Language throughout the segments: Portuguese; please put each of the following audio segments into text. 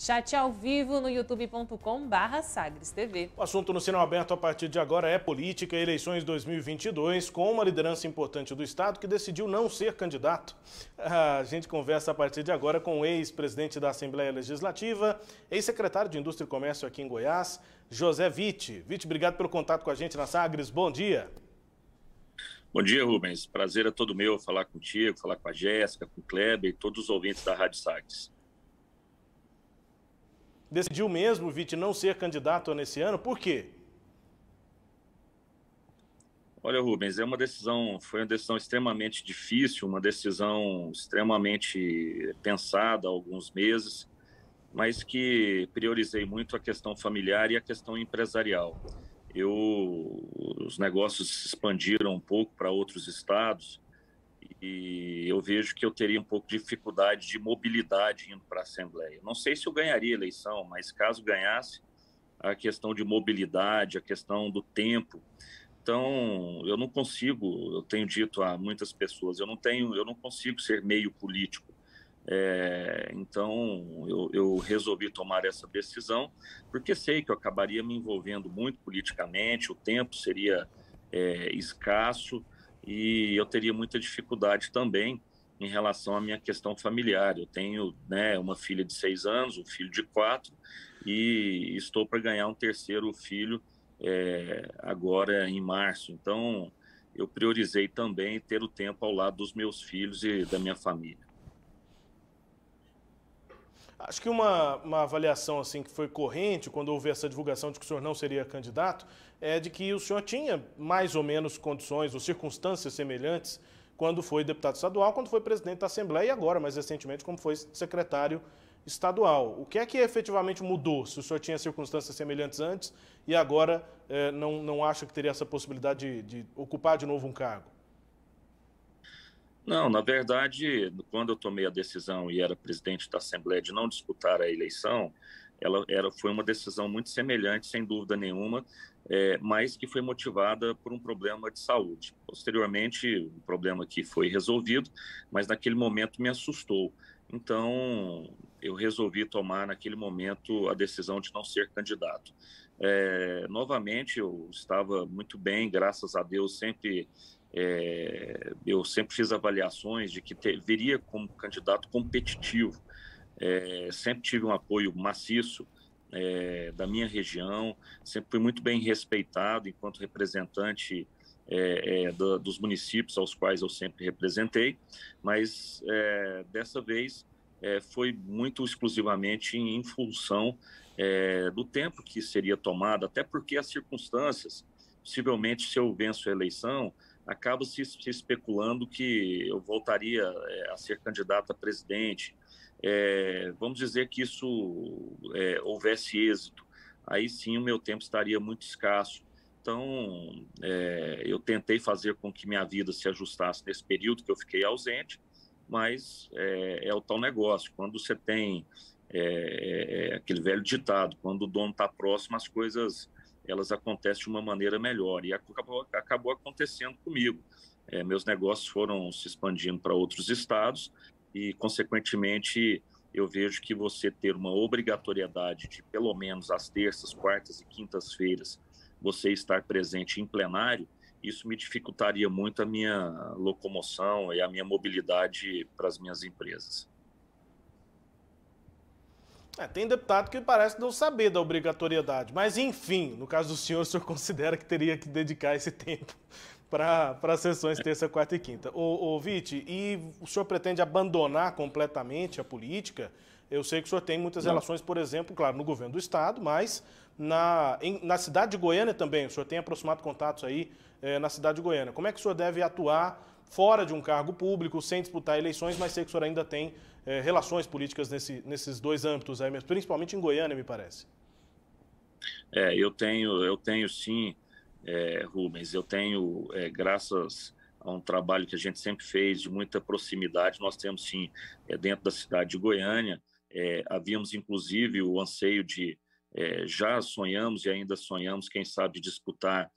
Chat ao vivo no youtube.com/barra Sagres TV. O assunto no sinal aberto a partir de agora é política e eleições 2022, com uma liderança importante do Estado que decidiu não ser candidato. A gente conversa a partir de agora com o ex-presidente da Assembleia Legislativa, ex-secretário de Indústria e Comércio aqui em Goiás, José Vitti. Vitti, obrigado pelo contato com a gente na Sagres. Bom dia. Bom dia, Rubens. Prazer é todo meu falar contigo, falar com a Jéssica, com o Kleber e todos os ouvintes da Rádio Sagres decidiu mesmo, Vite, não ser candidato nesse ano. Por quê? Olha, Rubens, é uma decisão, foi uma decisão extremamente difícil, uma decisão extremamente pensada há alguns meses, mas que priorizei muito a questão familiar e a questão empresarial. Eu, os negócios se expandiram um pouco para outros estados, e eu vejo que eu teria um pouco de dificuldade de mobilidade indo para a Assembleia. Não sei se eu ganharia a eleição, mas caso ganhasse, a questão de mobilidade, a questão do tempo. Então, eu não consigo, eu tenho dito a muitas pessoas, eu não tenho, eu não consigo ser meio político. É, então, eu, eu, resolvi tomar essa decisão, porque sei que eu acabaria me envolvendo muito politicamente, o tempo seria é, escasso, e eu teria muita dificuldade também em relação à minha questão familiar. Eu tenho né, uma filha de seis anos, um filho de quatro, e estou para ganhar um terceiro filho é, agora em março. Então, eu priorizei também ter o tempo ao lado dos meus filhos e da minha família. Acho que uma, uma avaliação assim que foi corrente quando houve essa divulgação de que o senhor não seria candidato é de que o senhor tinha mais ou menos condições ou circunstâncias semelhantes quando foi deputado estadual, quando foi presidente da Assembleia e agora, mais recentemente, como foi secretário estadual. O que é que efetivamente mudou? Se o senhor tinha circunstâncias semelhantes antes e agora eh, não, não acha que teria essa possibilidade de, de ocupar de novo um cargo? Não, na verdade, quando eu tomei a decisão e era presidente da Assembleia de não disputar a eleição, ela era, foi uma decisão muito semelhante, sem dúvida nenhuma, é, mas que foi motivada por um problema de saúde. Posteriormente, um problema que foi resolvido, mas naquele momento me assustou. Então, eu resolvi tomar naquele momento a decisão de não ser candidato. É, novamente, eu estava muito bem, graças a Deus, sempre é, eu sempre fiz avaliações de que ter, como candidato competitivo. É, sempre tive um apoio maciço é, da minha região, sempre fui muito bem respeitado enquanto representante é, é, do, dos municípios aos quais eu sempre representei, mas é, dessa vez foi muito exclusivamente em função do tempo que seria tomado, até porque as circunstâncias, possivelmente se eu venço a eleição, acaba se, se especulando que eu voltaria é, a ser candidato a presidente. É, vamos dizer que isso é, houvesse êxito, aí sim o meu tempo estaria muito escasso. Então, é, eu tentei fazer com que minha vida se ajustasse nesse período que eu fiquei ausente, mas é, é o tal negócio. Quando você tem é, aquele velho ditado, quando o dono está próximo, as coisas elas acontecem de uma maneira melhor. E acabou, acabou acontecendo comigo. É, meus negócios foram se expandindo para outros estados e, consequentemente, eu vejo que você ter uma obrigatoriedade de, pelo menos às terças, quartas e quintas-feiras, você estar presente em plenário, isso me dificultaria muito a minha locomoção e a minha mobilidade para as minhas empresas. É, tem deputado que parece não saber da obrigatoriedade, mas enfim, no caso do senhor, o senhor considera que teria que dedicar esse tempo para as sessões terça, quarta e quinta. Ô, ô Vite, e o senhor pretende abandonar completamente a política? Eu sei que o senhor tem muitas não. relações, por exemplo, claro, no governo do Estado, mas na, em, na cidade de Goiânia também. O senhor tem aproximado contatos aí é, na cidade de Goiânia. Como é que o senhor deve atuar fora de um cargo público, sem disputar eleições, mas sei que o senhor ainda tem é, relações políticas nesse, nesses dois âmbitos aí, principalmente em Goiânia, me parece. É, eu tenho, eu tenho sim, é, Rubens, eu tenho, é, graças a um trabalho que a gente sempre fez de muita proximidade, nós temos sim, é, dentro da cidade de Goiânia, é, havíamos inclusive o anseio de, é, já sonhamos e ainda sonhamos, quem sabe, disputar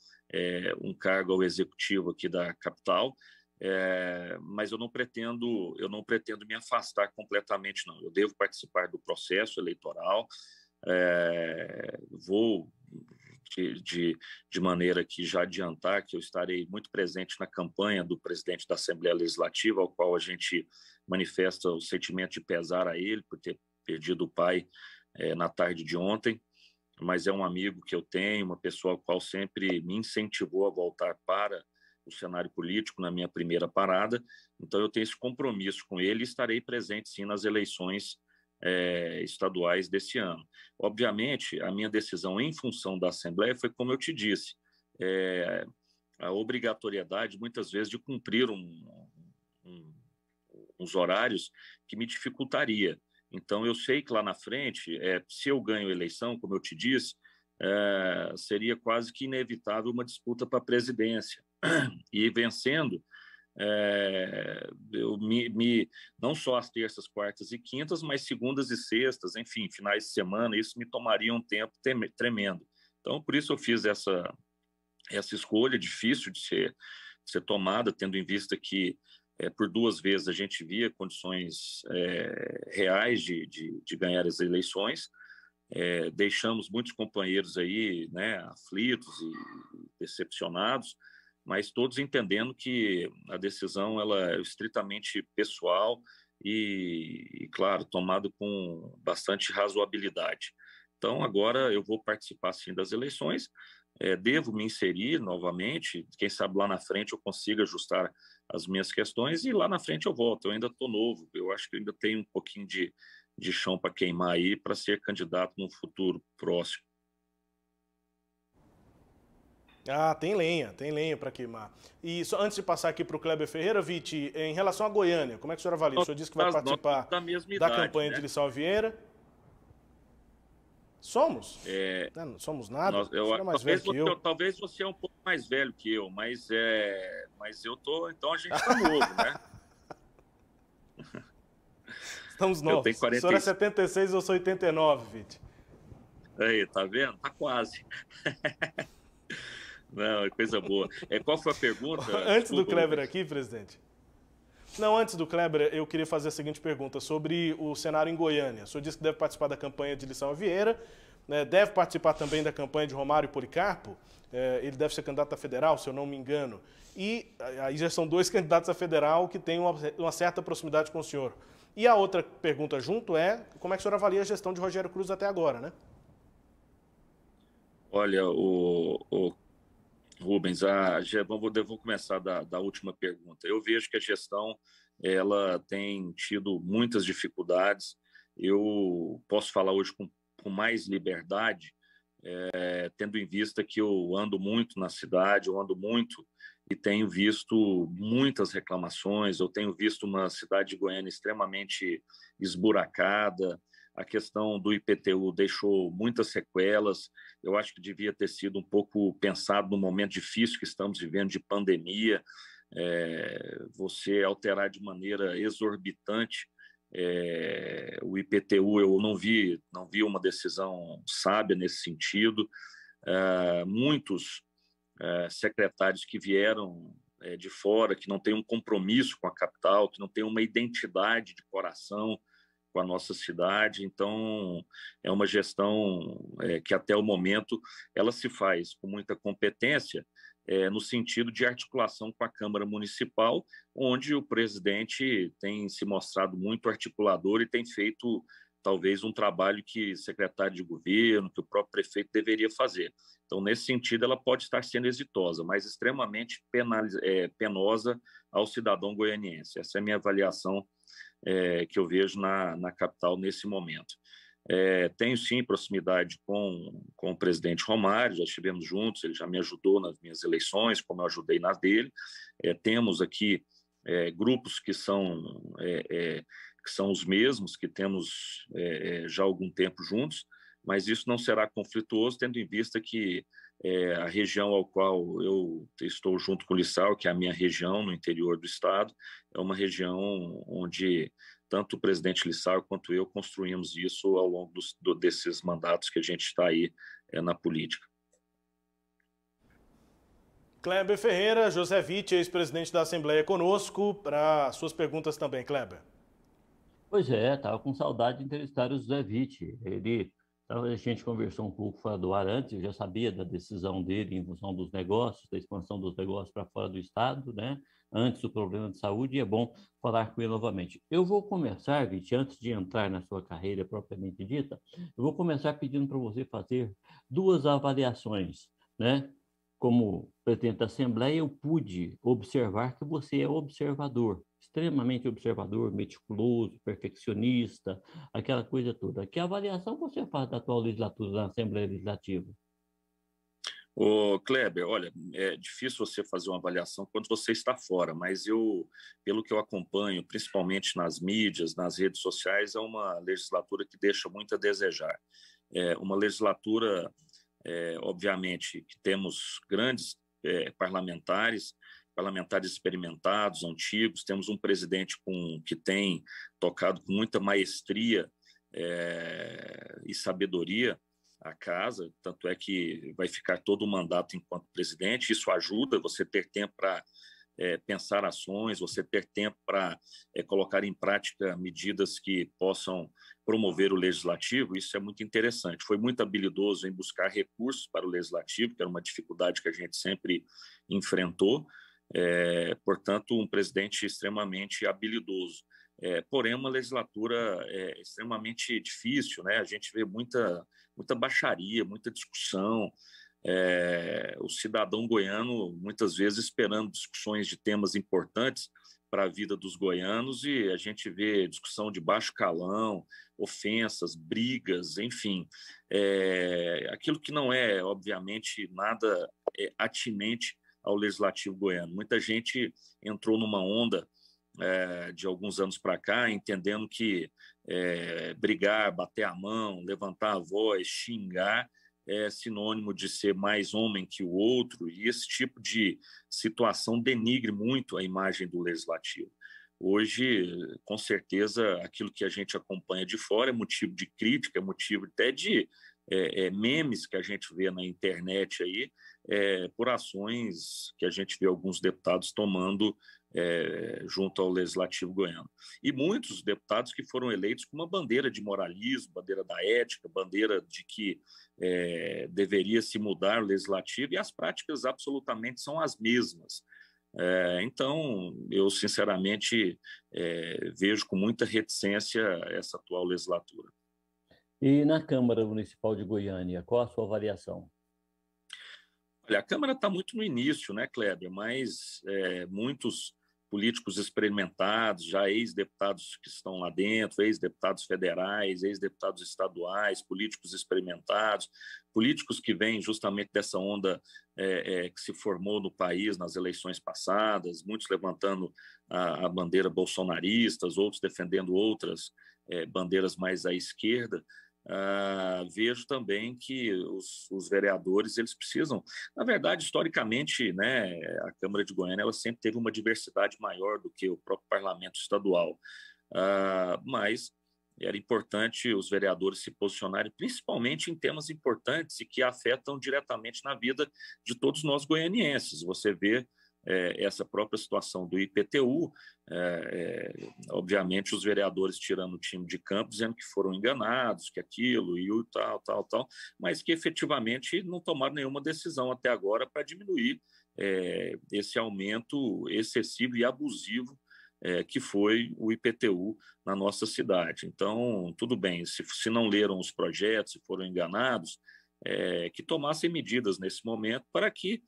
um cargo ao executivo aqui da capital, é, mas eu não pretendo eu não pretendo me afastar completamente não. Eu devo participar do processo eleitoral, é, vou de, de, de, maneira que já adiantar que eu estarei muito presente na campanha do presidente da Assembleia Legislativa, ao qual a gente manifesta o sentimento de pesar a ele por ter perdido o pai é, na tarde de ontem, mas é um amigo que eu tenho, uma pessoa ao qual sempre me incentivou a voltar para o cenário político na minha primeira parada, então eu tenho esse compromisso com ele e estarei presente sim nas eleições é, estaduais desse ano. Obviamente, a minha decisão em função da Assembleia foi como eu te disse, é, a obrigatoriedade muitas vezes de cumprir um, um, uns horários que me dificultaria. Então, eu sei que lá na frente, é, se eu ganho eleição, como eu te disse, é, seria quase que inevitável uma disputa para a presidência. E vencendo, é, eu me, me, não só as terças, quartas e quintas, mas segundas e sextas, enfim, finais de semana, isso me tomaria um tempo tremendo. Então, por isso eu fiz essa, essa escolha difícil de ser, de ser tomada, tendo em vista que é, por duas vezes a gente via condições é, reais de, de, de, ganhar as eleições. É, deixamos muitos companheiros aí, né, aflitos e decepcionados, mas todos entendendo que a decisão ela é estritamente pessoal e, e claro, tomado com bastante razoabilidade. Então, agora eu vou participar sim das eleições, é, devo me inserir novamente, quem sabe lá na frente eu consiga ajustar as minhas questões e lá na frente eu volto. Eu ainda estou novo, eu acho que ainda tenho um pouquinho de, de chão para queimar aí para ser candidato no futuro próximo. Ah, tem lenha, tem lenha para queimar. E só antes de passar aqui para o Kleber Ferreira, Viti, em relação a Goiânia, como é que o senhor avalia? O senhor disse que vai participar da, idade, da campanha né? de Lissau Vieira. Somos? É, não, somos nada. Nós, eu, é mais velho que eu. Talvez você é um pouco mais velho que eu, mas é, mas eu tô. Então a gente está novo, né? Estamos novos. Eu tenho 46. O senhor é 76, eu sou 89, Vit. Aí, tá vendo? Tá quase. Não, é coisa boa. É, qual foi a pergunta? Antes Desculpa, do Kleber aqui, presidente. Não, antes do Kleber, eu queria fazer a seguinte pergunta sobre o cenário em Goiânia. O senhor disse que deve participar da campanha de Lição Vieira, né, deve participar também da campanha de Romário Policarpo, é, ele deve ser candidato a federal, se eu não me engano. E aí já são dois candidatos a federal que têm uma, uma certa proximidade com o senhor. E a outra pergunta junto é, como é que o senhor avalia a gestão de Rogério Cruz até agora, né? Olha, o, o Rubens, a, vou, vou começar da, da última pergunta. Eu vejo que a gestão ela tem tido muitas dificuldades. Eu posso falar hoje com, com mais liberdade, é, tendo em vista que eu ando muito na cidade, eu ando muito e tenho visto muitas reclamações. Eu tenho visto uma cidade de Goiânia extremamente esburacada, a questão do IPTU deixou muitas sequelas. Eu acho que devia ter sido um pouco pensado no momento difícil que estamos vivendo de pandemia. É, você alterar de maneira exorbitante é, o IPTU, eu não vi, não vi uma decisão sábia nesse sentido. É, muitos é, secretários que vieram de fora, que não têm um compromisso com a capital, que não têm uma identidade de coração, com a nossa cidade. Então, é uma gestão é, que até o momento ela se faz com muita competência, é, no sentido de articulação com a Câmara Municipal, onde o presidente tem se mostrado muito articulador e tem feito talvez um trabalho que secretário de governo, que o próprio prefeito deveria fazer. Então, nesse sentido, ela pode estar sendo exitosa, mas extremamente é, penosa ao cidadão goianiense. Essa é a minha avaliação é, que eu vejo na, na capital nesse momento. É, tenho sim proximidade com, com o presidente Romário, já estivemos juntos, ele já me ajudou nas minhas eleições, como eu ajudei nas dele. É, temos aqui é, grupos que são, é, é, que são os mesmos, que temos é, já algum tempo juntos, mas isso não será conflituoso, tendo em vista que é, a região ao qual eu estou junto com o Lissau, que é a minha região no interior do estado, é uma região onde tanto o presidente Lissau quanto eu construímos isso ao longo dos, do, desses mandatos que a gente está aí é, na política. Kleber Ferreira, José Witt, ex-presidente da Assembleia, conosco para suas perguntas também, Kleber. Pois é, estava com saudade de entrevistar o José Witt. Ele, a gente conversou um pouco fora do ar antes, eu já sabia da decisão dele em função dos negócios, da expansão dos negócios para fora do Estado, né? antes do problema de saúde, e é bom falar com ele novamente. Eu vou começar, Witt, antes de entrar na sua carreira propriamente dita, eu vou começar pedindo para você fazer duas avaliações, né? como presidente da Assembleia, eu pude observar que você é observador, extremamente observador, meticuloso, perfeccionista, aquela coisa toda. Que avaliação você faz da atual legislatura da Assembleia Legislativa? Ô, Kleber, olha, é difícil você fazer uma avaliação quando você está fora, mas eu, pelo que eu acompanho, principalmente nas mídias, nas redes sociais, é uma legislatura que deixa muito a desejar. É uma legislatura é, obviamente, que temos grandes é, parlamentares, parlamentares experimentados, antigos, temos um presidente com, que tem tocado com muita maestria é, e sabedoria a casa, tanto é que vai ficar todo o mandato enquanto presidente, isso ajuda você ter tempo para é, pensar ações, você ter tempo para é, colocar em prática medidas que possam promover o legislativo, isso é muito interessante. Foi muito habilidoso em buscar recursos para o legislativo, que era uma dificuldade que a gente sempre enfrentou. É, portanto, um presidente extremamente habilidoso. É, porém, uma legislatura é, extremamente difícil, né? A gente vê muita, muita baixaria, muita discussão, é, o cidadão goiano muitas vezes esperando discussões de temas importantes para a vida dos goianos e a gente vê discussão de baixo calão, ofensas, brigas, enfim, é, aquilo que não é, obviamente, nada é, atinente ao legislativo goiano. Muita gente entrou numa onda é, de alguns anos para cá, entendendo que é, brigar, bater a mão, levantar a voz, xingar é sinônimo de ser mais homem que o outro, e esse tipo de situação denigre muito a imagem do legislativo. Hoje, com certeza, aquilo que a gente acompanha de fora é motivo de crítica, é motivo até de é, memes que a gente vê na internet aí, é, por ações que a gente vê alguns deputados tomando é, junto ao Legislativo goiano. E muitos deputados que foram eleitos com uma bandeira de moralismo, bandeira da ética, bandeira de que é, deveria se mudar o Legislativo, e as práticas absolutamente são as mesmas. É, então, eu sinceramente é, vejo com muita reticência essa atual legislatura. E na Câmara Municipal de Goiânia, qual a sua avaliação? Olha, a Câmara está muito no início, né, Kleber? Mas é, muitos políticos experimentados, já ex-deputados que estão lá dentro, ex-deputados federais, ex-deputados estaduais, políticos experimentados, políticos que vêm justamente dessa onda é, é, que se formou no país nas eleições passadas, muitos levantando a, a bandeira bolsonaristas, outros defendendo outras é, bandeiras mais à esquerda. Uh, vejo também que os, os, vereadores eles precisam, na verdade, historicamente, né, a Câmara de Goiânia ela sempre teve uma diversidade maior do que o próprio Parlamento Estadual, uh, mas era importante os vereadores se posicionarem, principalmente em temas importantes e que afetam diretamente na vida de todos nós goianienses. Você vê é, essa própria situação do IPTU, é, é, obviamente os vereadores tirando o time de campo, dizendo que foram enganados, que aquilo e o tal, tal, tal, mas que efetivamente não tomaram nenhuma decisão até agora para diminuir é, esse aumento excessivo e abusivo é, que foi o IPTU na nossa cidade. Então, tudo bem, se, se não leram os projetos, se foram enganados, é, que tomassem medidas nesse momento para que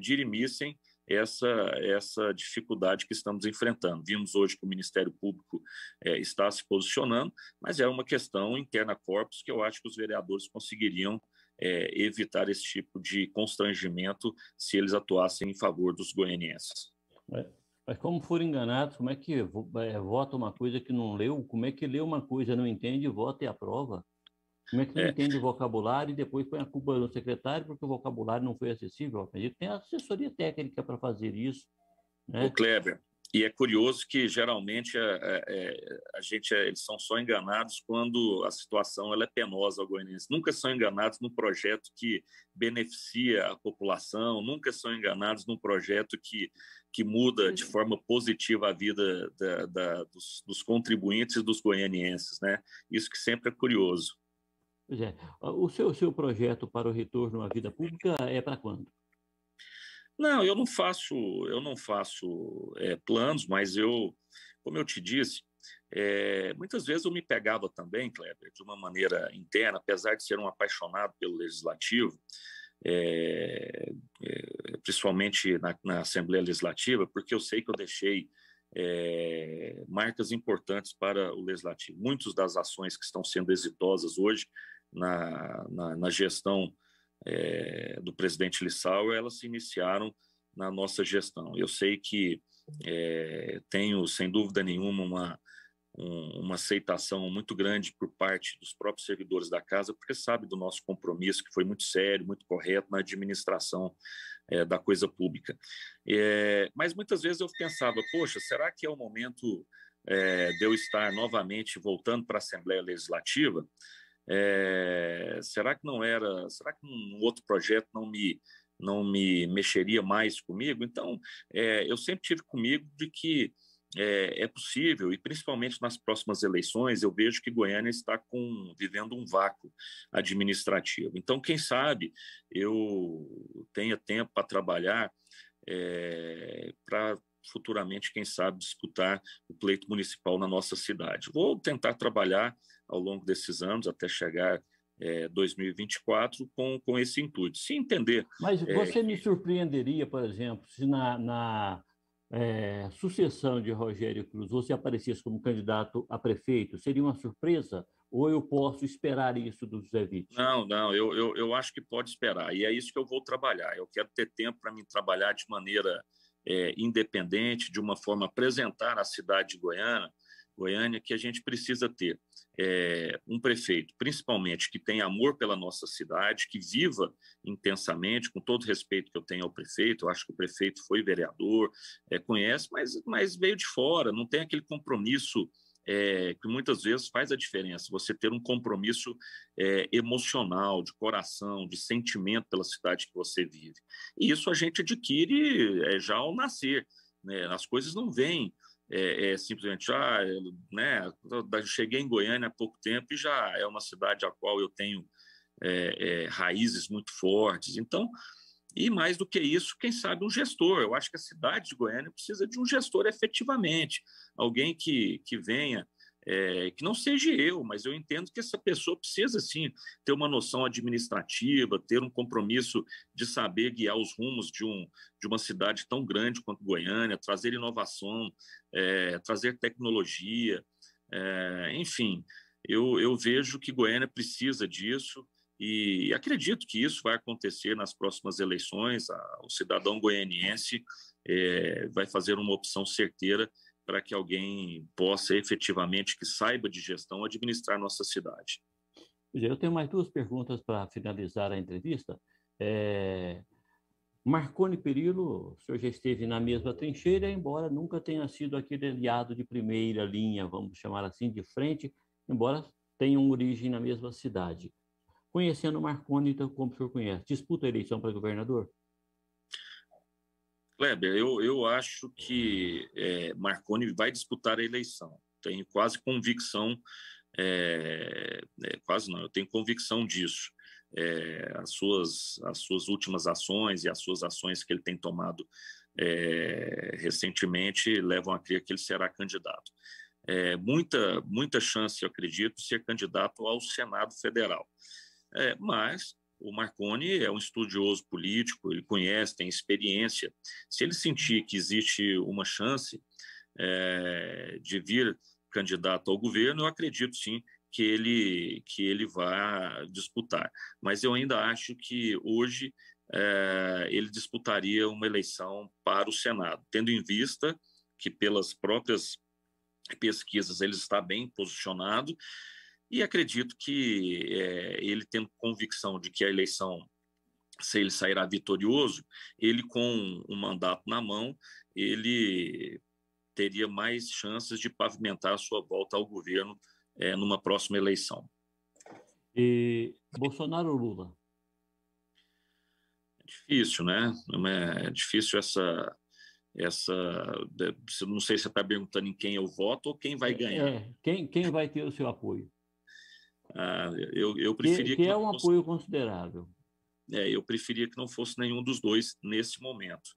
dirimissem essa, essa dificuldade que estamos enfrentando. Vimos hoje que o Ministério Público é, está se posicionando, mas é uma questão interna corpus que eu acho que os vereadores conseguiriam é, evitar esse tipo de constrangimento se eles atuassem em favor dos goianienses. É. Mas como foram enganados, como é que é, vota uma coisa que não leu? Como é que lê uma coisa, não entende, vota e aprova? Como é que não é. entende o vocabulário e depois põe a culpa no secretário porque o vocabulário não foi acessível? Ele tem assessoria técnica para fazer isso. Né? O Kleber, e é curioso que geralmente a, a, é, a gente eles são só enganados quando a situação ela é penosa ao goianiense. Nunca são enganados num projeto que beneficia a população, nunca são enganados num projeto que, que muda de forma positiva a vida da, da, dos, dos, contribuintes e dos goianienses, né? Isso que sempre é curioso. Pois é. O seu, seu projeto para o retorno à vida pública é para quando? Não, eu não faço, eu não faço é, planos, mas eu, como eu te disse, é, muitas vezes eu me pegava também, Kleber, de uma maneira interna, apesar de ser um apaixonado pelo legislativo, é, é, principalmente na, na, Assembleia Legislativa, porque eu sei que eu deixei marcas importantes para o legislativo. Muitas das ações que estão sendo exitosas hoje na, na, na gestão é, do presidente Lissau, elas se iniciaram na nossa gestão. Eu sei que é, tenho, sem dúvida nenhuma, uma, um, uma aceitação muito grande por parte dos próprios servidores da casa, porque sabe do nosso compromisso, que foi muito sério, muito correto na administração é, da coisa pública. É, mas muitas vezes eu pensava, poxa, será que é o momento de eu estar novamente voltando para a Assembleia Legislativa? É, será que não era? Será que um outro projeto não me não me mexeria mais comigo? Então, é, eu sempre tive comigo de que é, é, possível e principalmente nas próximas eleições eu vejo que Goiânia está com, vivendo um vácuo administrativo. Então, quem sabe eu tenha tempo para trabalhar é, para futuramente, quem sabe, disputar o pleito municipal na nossa cidade. Vou tentar trabalhar ao longo desses anos até chegar é, 2024 com, com esse intuito. Se entender. Mas é, você é, me surpreenderia, por exemplo, se na, na é, sucessão de Rogério Cruz você aparecesse como candidato a prefeito? Seria uma surpresa? Ou eu posso esperar isso do José Witt? Não, não, eu, eu, eu acho que pode esperar. E é isso que eu vou trabalhar. Eu quero ter tempo para me trabalhar de maneira é, independente, de uma forma apresentar à cidade de Goiânia Goiânia, que a gente precisa ter é, um prefeito, principalmente, que tenha amor pela nossa cidade, que viva intensamente, com todo respeito que eu tenho ao prefeito, eu acho que o prefeito foi vereador, é, conhece, mas, mas veio de fora, não tem aquele compromisso é, que muitas vezes faz a diferença, você ter um compromisso é, emocional, de coração, de sentimento pela cidade que você vive. E isso a gente adquire é, já ao nascer. Né? As coisas não vêm é, é, simplesmente, ah, né, cheguei em Goiânia há pouco tempo e já é uma cidade a qual eu tenho é, é, raízes muito fortes. Então, e mais do que isso, quem sabe um gestor. Eu acho que a cidade de Goiânia precisa de um gestor efetivamente, alguém que, que venha é, que não seja eu, mas eu entendo que essa pessoa precisa, sim, ter uma noção administrativa, ter um compromisso de saber guiar os rumos de, um, de uma cidade tão grande quanto Goiânia, trazer inovação, é, trazer tecnologia, é, enfim, eu, eu vejo que Goiânia precisa disso e acredito que isso vai acontecer nas próximas eleições. o cidadão goianiense é, vai fazer uma opção certeira para que alguém possa efetivamente, que saiba de gestão, administrar nossa cidade. Eu tenho mais duas perguntas para finalizar a entrevista. É... Marconi Perillo, o senhor já esteve na mesma trincheira, embora nunca tenha sido aquele aliado de primeira linha, vamos chamar assim, de frente, embora tenham origem na mesma cidade. Conhecendo Marconi, então, como o senhor conhece, disputa a eleição para governador? Kleber, eu, eu acho que é, Marconi vai disputar a eleição. Tenho quase convicção, é, é, quase não, eu tenho convicção disso. É, as, suas, as suas últimas ações e as suas ações que ele tem tomado é, recentemente levam a crer que ele será candidato. É, muita, muita chance, eu acredito, de ser candidato ao Senado Federal. mas o Marconi é um estudioso político, ele conhece, tem experiência. Se ele sentir que existe uma chance é, de vir candidato ao governo, eu acredito sim que ele que ele vai disputar. Mas eu ainda acho que hoje é, ele disputaria uma eleição para o Senado, tendo em vista que pelas próprias pesquisas ele está bem posicionado e acredito que é, ele tendo convicção de que a eleição, se ele sairá vitorioso, ele com o mandato na mão, ele teria mais chances de pavimentar a sua volta ao governo é, numa próxima eleição. E Bolsonaro ou Lula? É difícil, né? É difícil essa. essa não sei se você está perguntando em quem eu voto ou quem vai ganhar. É, quem, quem vai ter o seu apoio? Ah, eu, eu preferia que, que, que é um fosse... apoio considerável. É, eu preferia que não fosse nenhum dos dois nesse momento.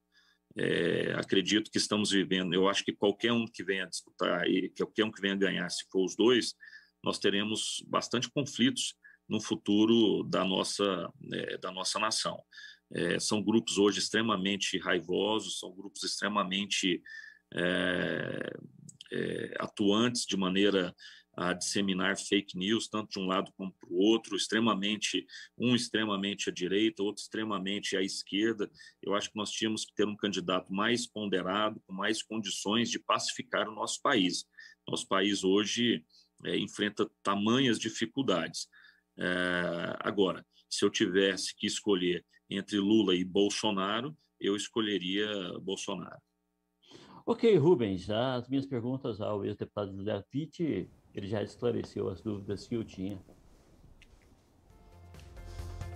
É, acredito que estamos vivendo. Eu acho que qualquer um que venha disputar e qualquer um que venha ganhar, se for os dois, nós teremos bastante conflitos no futuro da nossa é, da nossa nação. É, são grupos hoje extremamente raivosos, são grupos extremamente é, é, atuantes de maneira a disseminar fake news, tanto de um lado como para o outro, extremamente, um extremamente à direita, outro extremamente à esquerda. Eu acho que nós tínhamos que ter um candidato mais ponderado, com mais condições de pacificar o nosso país. Nosso país hoje é, enfrenta tamanhas dificuldades. É, agora, se eu tivesse que escolher entre Lula e Bolsonaro, eu escolheria Bolsonaro. Ok, Rubens, as minhas perguntas ao ex-deputado José Pitt ele já esclareceu as dúvidas que eu tinha.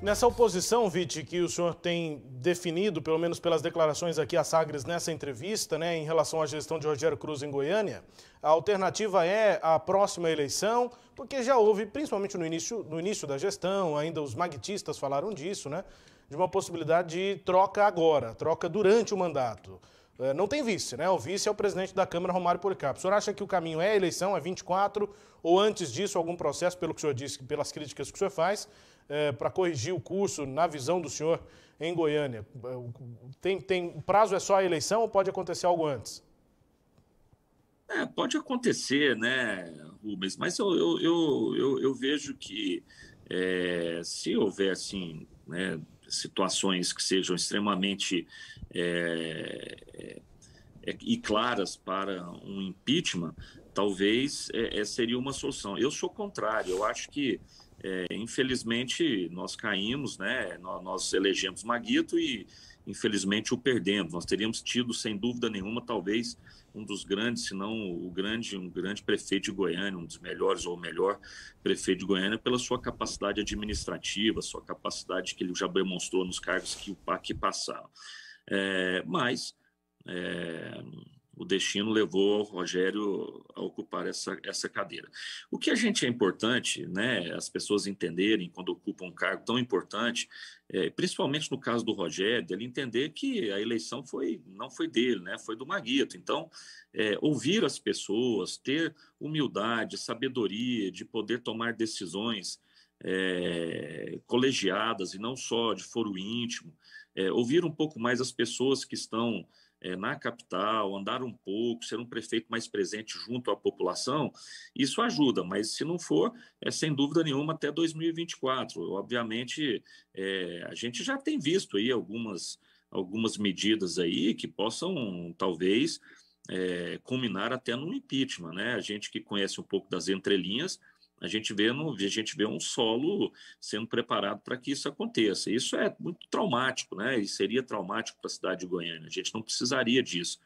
Nessa oposição, Viti, que o senhor tem definido, pelo menos pelas declarações aqui a Sagres nessa entrevista, né, em relação à gestão de Rogério Cruz em Goiânia, a alternativa é a próxima eleição, porque já houve, principalmente no início, no início da gestão, ainda os magnetistas falaram disso, né, de uma possibilidade de troca agora, troca durante o mandato. É, não tem vice, né? O vice é o presidente da Câmara, Romário Policarpo. O senhor acha que o caminho é a eleição, é 24, ou antes disso algum processo, pelo que o senhor disse, pelas críticas que o senhor faz, é, para corrigir o curso, na visão do senhor, em Goiânia? É, tem, tem, o prazo é só a eleição ou pode acontecer algo antes? É, pode acontecer, né, Rubens? Mas eu, eu, eu, eu, eu vejo que é, se houver, assim, né, situações que sejam extremamente é, é, é, e claras para um impeachment, talvez é, é, seria uma solução. Eu sou contrário, eu acho que, é, infelizmente, nós caímos, né? nós, nós elegemos Maguito e, infelizmente, o perdemos. Nós teríamos tido, sem dúvida nenhuma, talvez um dos grandes, se não o grande, um grande prefeito de Goiânia, um dos melhores ou melhor prefeito de Goiânia, pela sua capacidade administrativa, sua capacidade que ele já demonstrou nos cargos que, que passaram. É, mas é, o destino levou o Rogério a ocupar essa, essa cadeira. O que a gente é importante, né, as pessoas entenderem quando ocupam um cargo tão importante, é, principalmente no caso do Rogério, ele entender que a eleição foi não foi dele, né, foi do Maguito. Então, é, ouvir as pessoas, ter humildade, sabedoria de poder tomar decisões é, colegiadas e não só de foro íntimo, é, ouvir um pouco mais as pessoas que estão é, na capital, andar um pouco, ser um prefeito mais presente junto à população, isso ajuda, mas se não for, é sem dúvida nenhuma até 2024. Obviamente, é, a gente já tem visto aí algumas, algumas medidas aí que possam, talvez, é, culminar até no impeachment, né? A gente que conhece um pouco das entrelinhas, a gente vê no, a gente vê um solo sendo preparado para que isso aconteça. Isso é muito traumático, né? E seria traumático para a cidade de Goiânia. A gente não precisaria disso.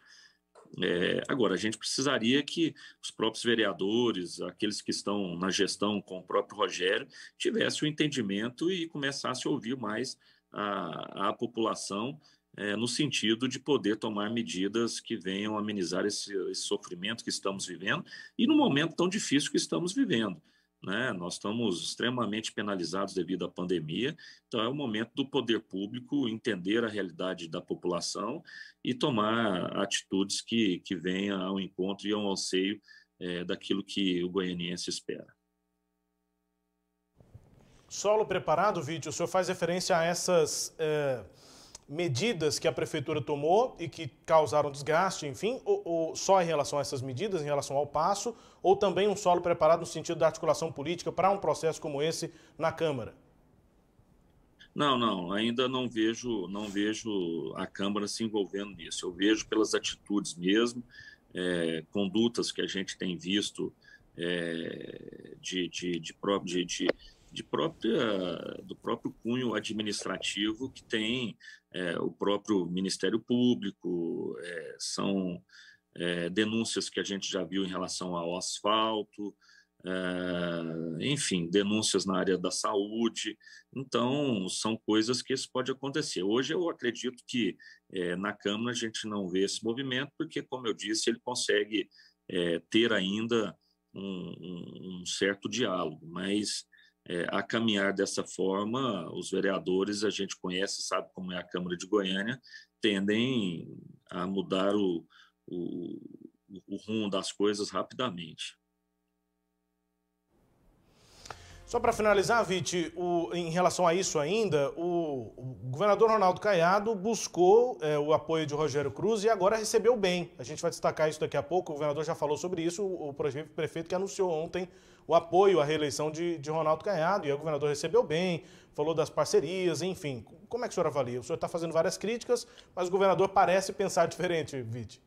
É, agora, a gente precisaria que os próprios vereadores, aqueles que estão na gestão com o próprio Rogério, tivessem o entendimento e começassem a ouvir mais a, a população é, no sentido de poder tomar medidas que venham amenizar esse, esse sofrimento que estamos vivendo e no momento tão difícil que estamos vivendo. Né? Nós estamos extremamente penalizados devido à pandemia, então é o momento do poder público entender a realidade da população e tomar atitudes que, que venham ao encontro e ao anseio é, daquilo que o goianiense espera. Solo preparado, Vídeo, o senhor faz referência a essas. É medidas que a prefeitura tomou e que causaram desgaste, enfim, ou, ou, só em relação a essas medidas, em relação ao passo, ou também um solo preparado no sentido da articulação política para um processo como esse na Câmara? Não, não, ainda não vejo, não vejo a Câmara se envolvendo nisso. Eu vejo pelas atitudes mesmo, é, condutas que a gente tem visto é, de, de, de, de, de própria, do próprio cunho administrativo que tem é, o próprio Ministério Público, é, são é, denúncias que a gente já viu em relação ao asfalto, é, enfim, denúncias na área da saúde. Então, são coisas que isso pode acontecer. Hoje, eu acredito que é, na Câmara a gente não vê esse movimento, porque, como eu disse, ele consegue é, ter ainda um, um, certo diálogo, mas é, a caminhar dessa forma, os vereadores, a gente conhece, sabe como é a Câmara de Goiânia, tendem a mudar o, o, o rumo das coisas rapidamente. Só para finalizar, Vite, em relação a isso ainda, o, o governador Ronaldo Caiado buscou é, o apoio de Rogério Cruz e agora recebeu bem. A gente vai destacar isso daqui a pouco, o governador já falou sobre isso, o, o prefeito que anunciou ontem o apoio à reeleição de, de Ronaldo Caiado, e o governador recebeu bem, falou das parcerias, enfim. Como é que o senhor avalia? O senhor está fazendo várias críticas, mas o governador parece pensar diferente, Vite.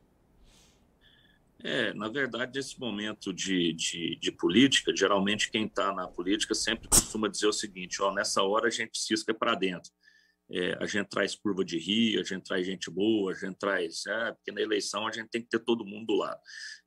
É, na verdade, nesse momento de, de, de política, geralmente quem está na política sempre costuma dizer o seguinte: ó, nessa hora a gente cisca para dentro. É, a gente traz curva de rio, a gente traz gente boa, a gente traz. É, porque na eleição a gente tem que ter todo mundo do lado.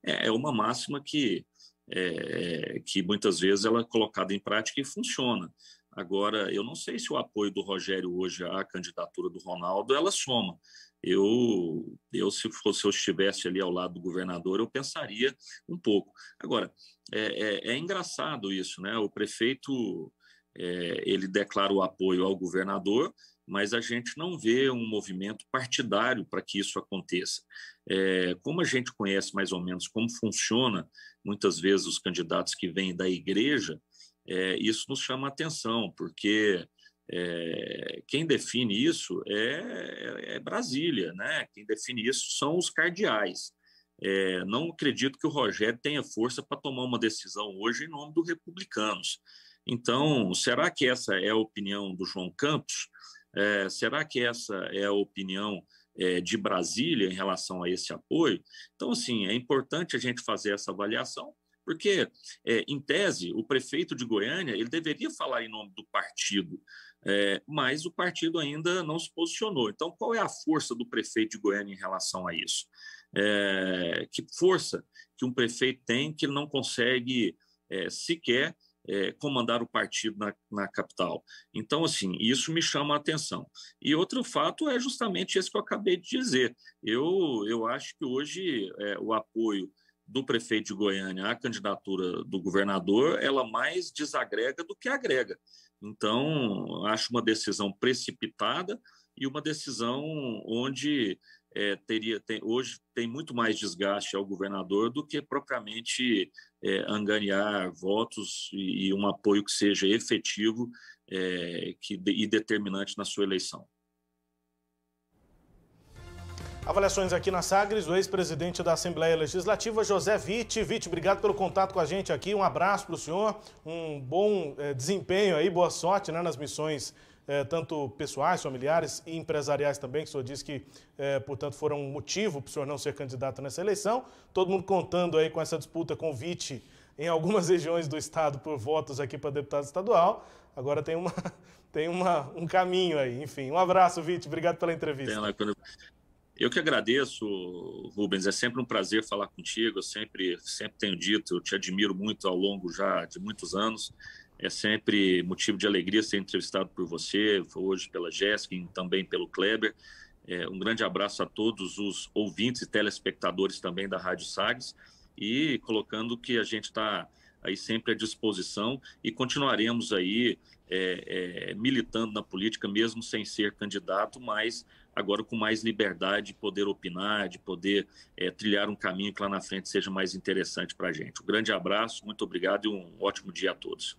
É, é uma máxima que, é, que muitas vezes ela é colocada em prática e funciona. Agora, eu não sei se o apoio do Rogério hoje à candidatura do Ronaldo ela soma eu, eu se fosse eu estivesse ali ao lado do governador, eu pensaria um pouco. Agora, é, é, é engraçado isso, né? O prefeito é, ele declara o apoio ao governador, mas a gente não vê um movimento partidário para que isso aconteça. É, como a gente conhece mais ou menos como funciona, muitas vezes, os candidatos que vêm da igreja, é, isso nos chama atenção, porque é, quem define isso é, é, Brasília, né? Quem define isso são os cardeais. É, não acredito que o Rogério tenha força para tomar uma decisão hoje em nome dos republicanos. Então, será que essa é a opinião do João Campos? É, será que essa é a opinião é, de Brasília em relação a esse apoio? Então, assim, é importante a gente fazer essa avaliação, porque, é, em tese, o prefeito de Goiânia ele deveria falar em nome do partido, é, mas o partido ainda não se posicionou. Então, qual é a força do prefeito de Goiânia em relação a isso? É, que força que um prefeito tem que não consegue é, sequer é, comandar o partido na, na, capital. Então, assim, isso me chama a atenção. E outro fato é justamente esse que eu acabei de dizer. Eu, eu acho que hoje é, o apoio do prefeito de Goiânia à candidatura do governador, ela mais desagrega do que agrega. Então, acho uma decisão precipitada e uma decisão onde é, teria tem, hoje tem muito mais desgaste ao governador do que propriamente é, angariar votos e, e, um apoio que seja efetivo é, que, e determinante na sua eleição. Avaliações aqui na Sagres, o ex-presidente da Assembleia Legislativa, José Vitti. Vitti, obrigado pelo contato com a gente aqui. Um abraço para o senhor, um bom é, desempenho aí, boa sorte né, nas missões, é, tanto pessoais, familiares e empresariais também, que o senhor disse que, é, portanto, foram motivo para o senhor não ser candidato nessa eleição. Todo mundo contando aí com essa disputa Vitti em algumas regiões do estado por votos aqui para deputado estadual. Agora tem, uma, tem uma, um caminho aí. Enfim, um abraço, Vitti. Obrigado pela entrevista. Eu que agradeço, Rubens. É sempre um prazer falar contigo. Eu sempre, sempre tenho dito, eu te admiro muito ao longo já de muitos anos. É sempre motivo de alegria ser entrevistado por você, hoje pela Jéssica e também pelo Kleber. É, um grande abraço a todos os ouvintes e telespectadores também da Rádio Sagres e colocando que a gente está aí sempre à disposição e continuaremos aí é, é, militando na política, mesmo sem ser candidato, mas agora com mais liberdade de poder opinar, de poder é, trilhar um caminho que lá na frente seja mais interessante para a gente. Um grande abraço, muito obrigado e um ótimo dia a todos.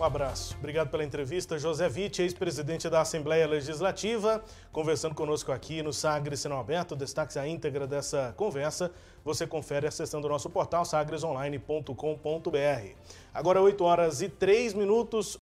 Um abraço. Obrigado pela entrevista. José Vitti, ex-presidente da Assembleia Legislativa, conversando conosco aqui no Sagres Sinal Aberto. Destaque a íntegra dessa conversa. Você confere acessando o nosso portal sagresonline.com.br. Agora 8 horas e 3 minutos.